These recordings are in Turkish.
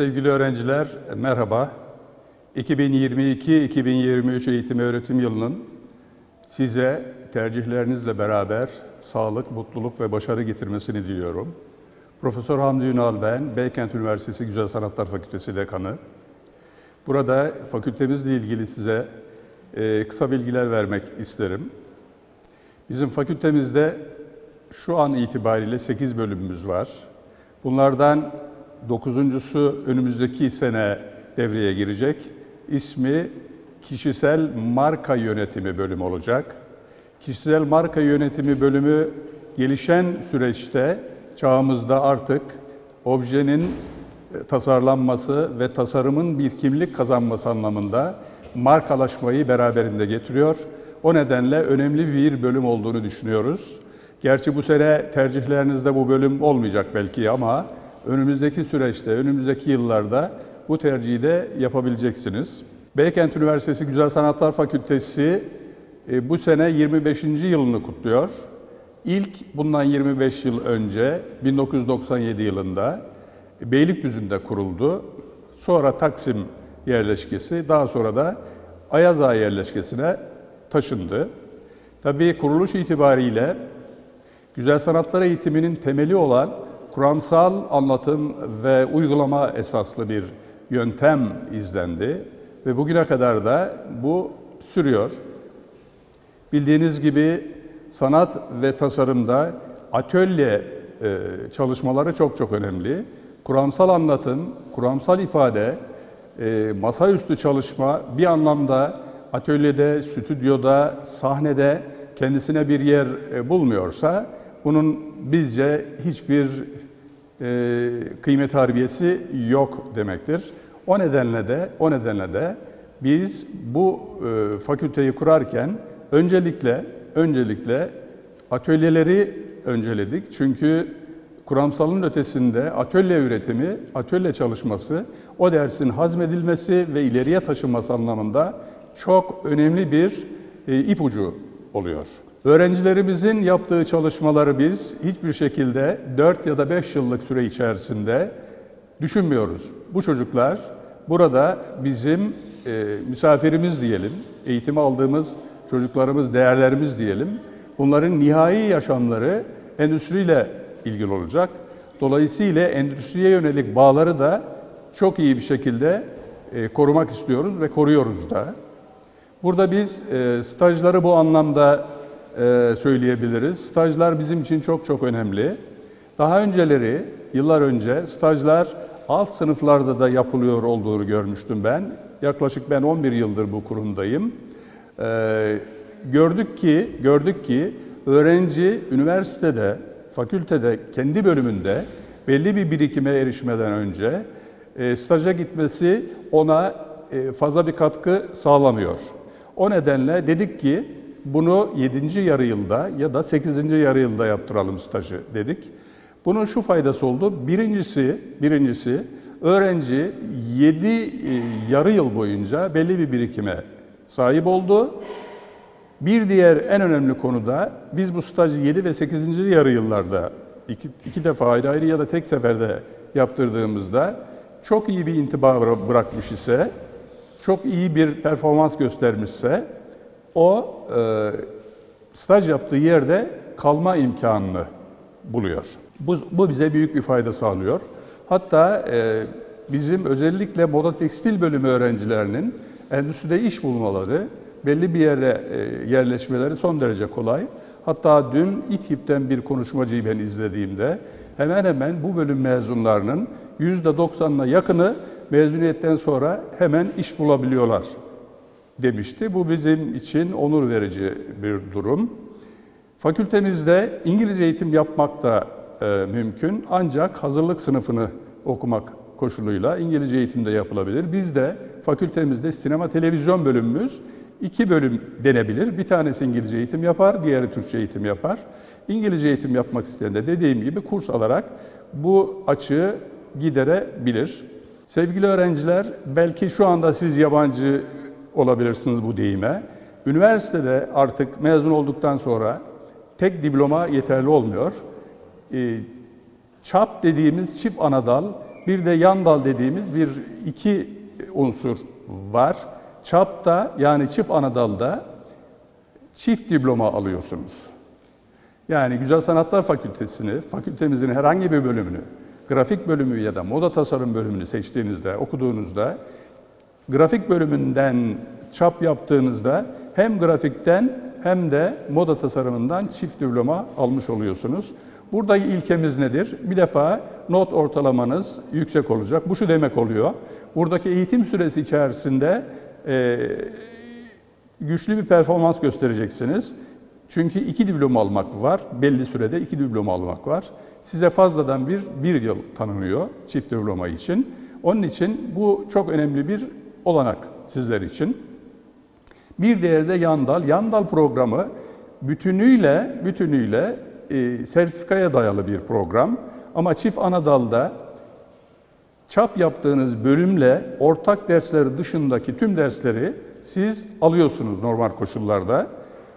Sevgili öğrenciler, merhaba. 2022-2023 eğitim öğretim yılının size tercihlerinizle beraber sağlık, mutluluk ve başarı getirmesini diliyorum. Profesör Hamdi Ünal ben, Beykent Üniversitesi Güzel Sanatlar Fakültesi Dekanı. Burada fakültemizle ilgili size e, kısa bilgiler vermek isterim. Bizim fakültemizde şu an itibariyle 8 bölümümüz var. Bunlardan dokuzuncusu önümüzdeki sene devreye girecek. İsmi Kişisel Marka Yönetimi bölümü olacak. Kişisel Marka Yönetimi bölümü gelişen süreçte çağımızda artık objenin e, tasarlanması ve tasarımın bir kimlik kazanması anlamında markalaşmayı beraberinde getiriyor. O nedenle önemli bir bölüm olduğunu düşünüyoruz. Gerçi bu sene tercihlerinizde bu bölüm olmayacak belki ama önümüzdeki süreçte, önümüzdeki yıllarda bu tercihi de yapabileceksiniz. Beykent Üniversitesi Güzel Sanatlar Fakültesi e, bu sene 25. yılını kutluyor. İlk bundan 25 yıl önce 1997 yılında Beylikdüzü'nde kuruldu. Sonra Taksim yerleşkesi, daha sonra da Ayaza yerleşkesine taşındı. Tabii kuruluş itibariyle güzel sanatlar eğitiminin temeli olan kuramsal anlatım ve uygulama esaslı bir yöntem izlendi ve bugüne kadar da bu sürüyor. Bildiğiniz gibi sanat ve tasarımda atölye e, çalışmaları çok çok önemli. Kuramsal anlatım, kuramsal ifade, e, masaüstü çalışma bir anlamda atölyede, stüdyoda, sahnede kendisine bir yer e, bulmuyorsa bunun bizce hiçbir e, kıymet harbiyesi yok demektir. O nedenle de o nedenle de biz bu e, fakülteyi kurarken öncelikle öncelikle atölyeleri önceledik. Çünkü kuramsalın ötesinde atölye üretimi, atölye çalışması, o dersin hazmedilmesi ve ileriye taşınması anlamında çok önemli bir e, ipucu oluyor. Öğrencilerimizin yaptığı çalışmaları biz hiçbir şekilde 4 ya da 5 yıllık süre içerisinde düşünmüyoruz. Bu çocuklar burada bizim e, misafirimiz diyelim, eğitim aldığımız çocuklarımız, değerlerimiz diyelim. Bunların nihai yaşamları endüstriyle ilgili olacak. Dolayısıyla endüstriye yönelik bağları da çok iyi bir şekilde e, korumak istiyoruz ve koruyoruz da. Burada biz e, stajları bu anlamda söyleyebiliriz. Stajlar bizim için çok çok önemli. Daha önceleri, yıllar önce stajlar alt sınıflarda da yapılıyor olduğunu görmüştüm ben. Yaklaşık ben 11 yıldır bu kurumdayım. E, gördük ki, gördük ki öğrenci üniversitede, fakültede, kendi bölümünde belli bir birikime erişmeden önce e, staja gitmesi ona e, fazla bir katkı sağlamıyor. O nedenle dedik ki bunu 7. yarı yılda ya da 8. yarı yılda yaptıralım stajı dedik. Bunun şu faydası oldu. Birincisi, birincisi öğrenci 7 e, yarı yıl boyunca belli bir birikime sahip oldu. Bir diğer en önemli konu da biz bu stajı 7 ve 8. yarı yıllarda iki, iki defa ayrı ayrı ya da tek seferde yaptırdığımızda çok iyi bir intiba bırakmış ise, çok iyi bir performans göstermişse o e, staj yaptığı yerde kalma imkanını buluyor. Bu, bu bize büyük bir fayda sağlıyor. Hatta e, bizim özellikle moda tekstil bölümü öğrencilerinin endüstride iş bulmaları, belli bir yere e, yerleşmeleri son derece kolay. Hatta dün İTİP'ten bir konuşmacıyı ben izlediğimde hemen hemen bu bölüm mezunlarının %90'ına yakını mezuniyetten sonra hemen iş bulabiliyorlar demişti. Bu bizim için onur verici bir durum. Fakültemizde İngilizce eğitim yapmak da e, mümkün ancak hazırlık sınıfını okumak koşuluyla İngilizce eğitim de yapılabilir. Biz de fakültemizde sinema televizyon bölümümüz iki bölüm denebilir. Bir tanesi İngilizce eğitim yapar, diğeri Türkçe eğitim yapar. İngilizce eğitim yapmak isteyen de dediğim gibi kurs alarak bu açığı giderebilir. Sevgili öğrenciler, belki şu anda siz yabancı olabilirsiniz bu deyime. Üniversitede artık mezun olduktan sonra tek diploma yeterli olmuyor. E, çap dediğimiz çift anadal Bir de yan dal dediğimiz bir iki unsur var. Çapta yani çift anadalda çift diploma alıyorsunuz. Yani Güzel Sanatlar Fakültesini, fakültemizin herhangi bir bölümünü, grafik bölümü ya da moda tasarım bölümünü seçtiğinizde, okuduğunuzda, grafik bölümünden çap yaptığınızda hem grafikten hem de moda tasarımından çift diploma almış oluyorsunuz. Buradaki ilkemiz nedir? Bir defa not ortalamanız yüksek olacak. Bu şu demek oluyor. Buradaki eğitim süresi içerisinde e, güçlü bir performans göstereceksiniz. Çünkü iki diploma almak var. Belli sürede iki diploma almak var. Size fazladan bir, bir yıl tanınıyor çift diploma için. Onun için bu çok önemli bir olanak sizler için. Bir diğeri de Yandal. Yandal programı bütünüyle bütünüyle e, sertifikaya dayalı bir program. Ama çift ana dalda çap yaptığınız bölümle ortak dersleri dışındaki tüm dersleri siz alıyorsunuz normal koşullarda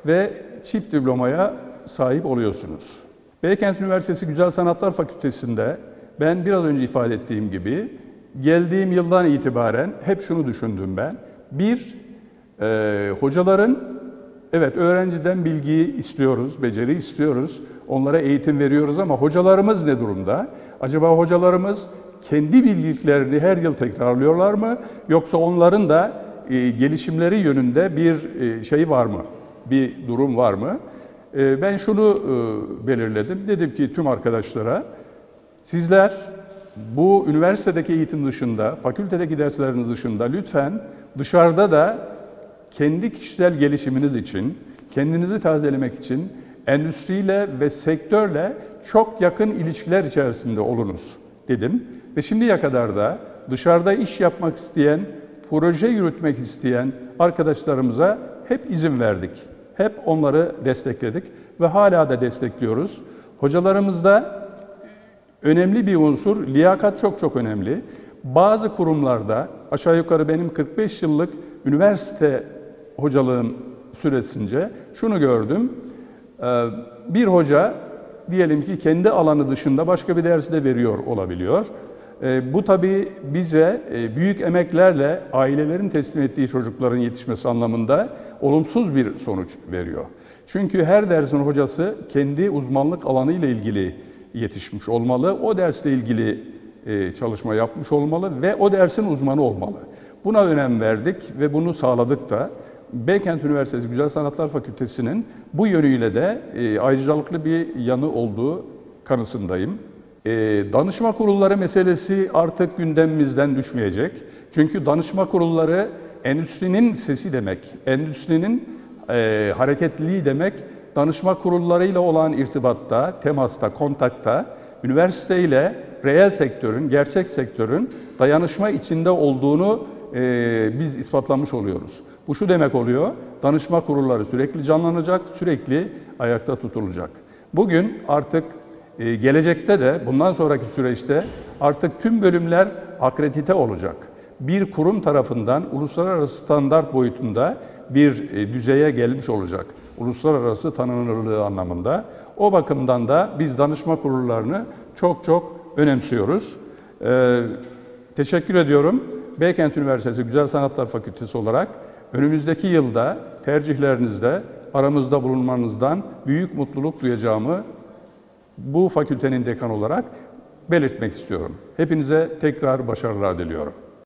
ve çift diplomaya sahip oluyorsunuz. Beykent Üniversitesi Güzel Sanatlar Fakültesi'nde ben biraz önce ifade ettiğim gibi geldiğim yıldan itibaren hep şunu düşündüm ben. Bir, e, hocaların evet öğrenciden bilgiyi istiyoruz, beceri istiyoruz. Onlara eğitim veriyoruz ama hocalarımız ne durumda? Acaba hocalarımız kendi bildiklerini her yıl tekrarlıyorlar mı? Yoksa onların da e, gelişimleri yönünde bir e, şey var mı? Bir durum var mı? E, ben şunu e, belirledim. Dedim ki tüm arkadaşlara sizler bu üniversitedeki eğitim dışında, fakültedeki dersleriniz dışında lütfen dışarıda da kendi kişisel gelişiminiz için, kendinizi tazelemek için endüstriyle ve sektörle çok yakın ilişkiler içerisinde olunuz dedim. Ve şimdiye kadar da dışarıda iş yapmak isteyen, proje yürütmek isteyen arkadaşlarımıza hep izin verdik. Hep onları destekledik ve hala da destekliyoruz. Hocalarımızda önemli bir unsur, liyakat çok çok önemli. Bazı kurumlarda aşağı yukarı benim 45 yıllık üniversite hocalığım süresince şunu gördüm. Ee, bir hoca diyelim ki kendi alanı dışında başka bir dersi de veriyor olabiliyor. Ee, bu tabii bize e, büyük emeklerle ailelerin teslim ettiği çocukların yetişmesi anlamında olumsuz bir sonuç veriyor. Çünkü her dersin hocası kendi uzmanlık alanı ile ilgili yetişmiş olmalı. O dersle ilgili e, çalışma yapmış olmalı ve o dersin uzmanı olmalı. Buna önem verdik ve bunu sağladık da. Beykent Üniversitesi Güzel Sanatlar Fakültesi'nin bu yönüyle de e, ayrıcalıklı bir yanı olduğu kanısındayım. E, danışma kurulları meselesi artık gündemimizden düşmeyecek. Çünkü danışma kurulları endüstrinin sesi demek, endüstrinin hareketliliği demek, danışma kurullarıyla olan irtibatta, temasta, kontakta, üniversite ile reel sektörün, gerçek sektörün dayanışma içinde olduğunu e, biz ispatlamış oluyoruz. Bu şu demek oluyor, danışma kurulları sürekli canlanacak, sürekli ayakta tutulacak. Bugün artık e, gelecekte de bundan sonraki süreçte artık tüm bölümler akredite olacak. Bir kurum tarafından uluslararası standart boyutunda bir e, düzeye gelmiş olacak. Uluslararası tanınırlığı anlamında. O bakımdan da biz danışma kurullarını çok çok önemsiyoruz. Ee, teşekkür ediyorum. Beykent Üniversitesi Güzel Sanatlar Fakültesi olarak önümüzdeki yılda tercihlerinizde aramızda bulunmanızdan büyük mutluluk duyacağımı bu fakültenin dekan olarak belirtmek istiyorum. Hepinize tekrar başarılar diliyorum.